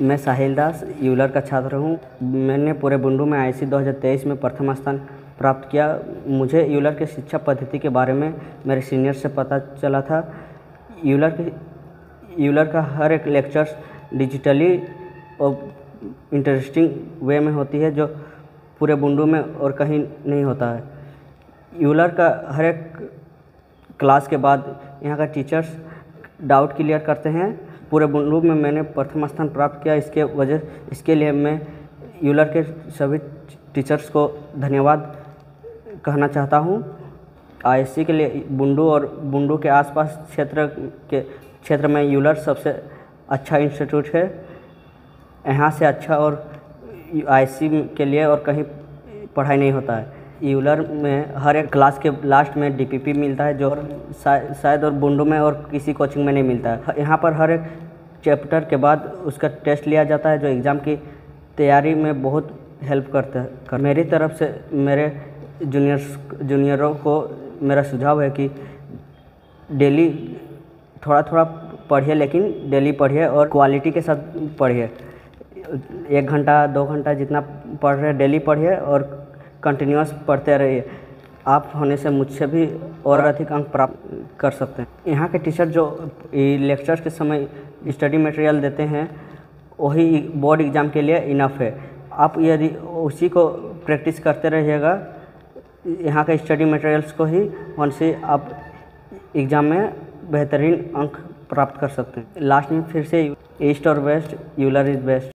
मैं साहिल दास, यूलर का छात्र हूँ। मैंने पूरे बुंडू में आई सी में प्रथम स्थान प्राप्त किया। मुझे यूलर के शिक्षा पद्धति के बारे में मेरे सीनियर से पता चला था। यूलर के, यूलर का हर एक लेक्चर्स डिजिटली और इंटरेस्टिंग वे में होती है, जो पूरे बुंडू में और कहीं नहीं होता है। यूलर का हर एक क्लास के बाद यहाँ का टीचर्स डाउट क्लियर करते हैं। पूरे बुंडू में मैंने प्रथम स्थान प्राप्त किया। इसके वजह, इसके लिए मैं यूलर के सभी टीचर्स को धन्यवाद कहना चाहता हूँ। आई के लिए बुंडू और बुंडू के आसपास क्षेत्र के, क्षेत्र में यूलर सबसे अच्छा इंस्टीट्यूट है। यहाँ से अच्छा और आई के लिए और कहीं पढ़ाई नहीं होता है। यूलर में हर एक क्लास के लास्ट में डीपीपी मिलता है, जो शायद और बुंडू में और किसी कोचिंग में नहीं मिलता है। यहाँ पर हर एक चैप्टर के बाद उसका टेस्ट लिया जाता है, जो एग्ज़ाम की तैयारी में बहुत हेल्प करता है। मेरी तरफ़ से मेरे जूनियर्स जूनियरों को मेरा सुझाव है कि डेली थोड़ा थोड़ा पढ़िए, लेकिन डेली पढ़िए और क्वालिटी के साथ पढ़िए। एक घंटा, दो घंटा जितना पढ़ रहे डेली पढ़िए और कंटिन्यूस पढ़ते रहिए। आप होने से मुझसे भी और अधिक अंक प्राप्त कर सकते हैं। यहाँ के टीचर जो लेक्चर्स के समय स्टडी मटेरियल देते हैं वही बोर्ड एग्ज़ाम के लिए इनफ है। आप यदि उसी को प्रैक्टिस करते रहिएगा यहाँ के स्टडी मटेरियल्स को ही उनसे आप एग्ज़ाम में बेहतरीन अंक प्राप्त कर सकते हैं। लास्ट में फिर से ईस्ट और वेस्ट यूलर इज़ बेस्ट